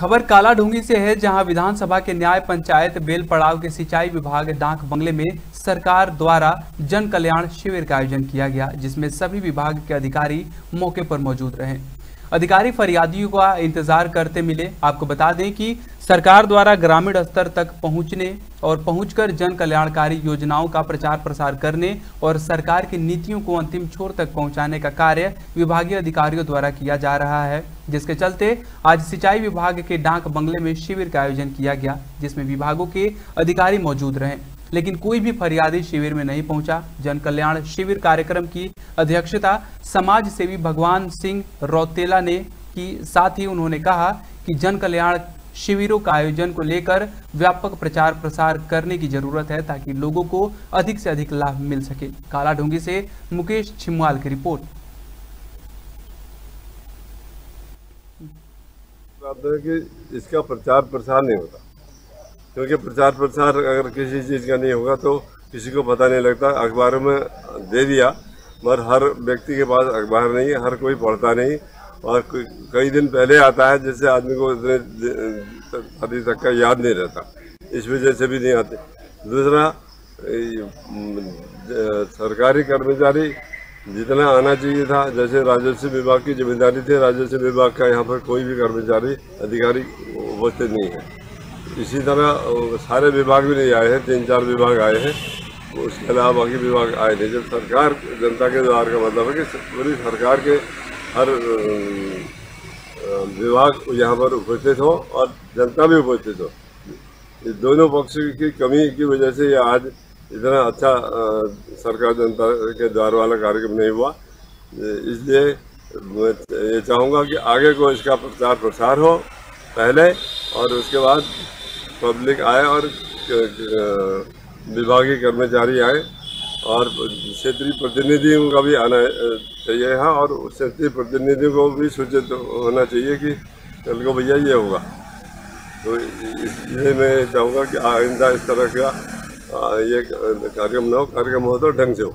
खबर काला ढूँगी से है, जहाँ विधानसभा के न्याय पंचायत बेल पड़ाव के सिंचाई विभाग डाक बंगले में सरकार द्वारा जन कल्याण शिविर का आयोजन किया गया, जिसमें सभी विभाग के अधिकारी मौके पर मौजूद रहे। अधिकारी फरियादियों का इंतज़ार करते मिले। आपको बता दें कि सरकार द्वारा ग्रामीण स्तर तक पहुँचने और पहुंचकर जन कल्याणकारी योजनाओं का प्रचार प्रसार करने और सरकार की नीतियों को अंतिम छोर तक पहुँचाने का कार्य विभागीय अधिकारियों द्वारा किया जा रहा है, जिसके चलते आज सिंचाई विभाग के डाक बंगले में शिविर का आयोजन किया गया, जिसमें विभागों के अधिकारी मौजूद रहे। लेकिन कोई भी फरियादी शिविर में नहीं पहुँचा। जन कल्याण शिविर कार्यक्रम की अध्यक्षता समाज सेवी भगवान सिंह रौतेला ने की। साथ ही उन्होंने कहा कि जन कल्याण शिविरों का आयोजन को लेकर व्यापक प्रचार प्रसार करने की ज़रूरत है ताकि लोगों को अधिक से अधिक लाभ मिल सके। काला ढूँगी से मुकेश छिम्वाल की रिपोर्ट। कि इसका प्रचार प्रसार नहीं होता। क्योंकि प्रचार प्रसार अगर किसी चीज़ का नहीं होगा तो किसी को पता नहीं लगता। अखबारों में दे दिया, मगर हर व्यक्ति के पास अखबार नहीं है, हर कोई पढ़ता नहीं। और कई दिन पहले आता है जिससे आदमी को इतने अभी तक का याद नहीं रहता। इस वजह से भी नहीं आते। दूसरा सरकारी कर्मचारी जितना आना चाहिए था, जैसे राजस्व विभाग की ज़िम्मेदारी थी, राजस्व विभाग का यहाँ पर कोई भी कर्मचारी, अधिकारी उपस्थित नहीं है। इसी तरह सारे विभाग भी नहीं आए हैं तीन चार विभाग आए हैं। उसके अलावा बाकी विभाग आए नहीं। जब सरकार, जनता के द्वार का मतलब है कि पूरी सरकार के हर विभाग यहाँ पर उपस्थित हो और जनता भी उपस्थित हो। इस दोनों पक्ष की कमी की वजह से आज इतना अच्छा सरकार जनता के द्वार वाला कार्यक्रम नहीं हुआ। इसलिए मैं ये चाहूँगा कि आगे को इसका प्रचार प्रसार हो पहले और उसके बाद पब्लिक आए और विभागीय कर्मचारी आए। और क्षेत्रीय प्रतिनिधियों का भी आना चाहिए यहाँ और क्षेत्रीय प्रतिनिधियों को भी सूचित होना चाहिए कि कल को भैया ये होगा। तो इसलिए मैं चाहूँगा कि आइंदा इस तरह का ये कार्यक्रम ना हो, कार्यक्रम हो तो ढंग से हो।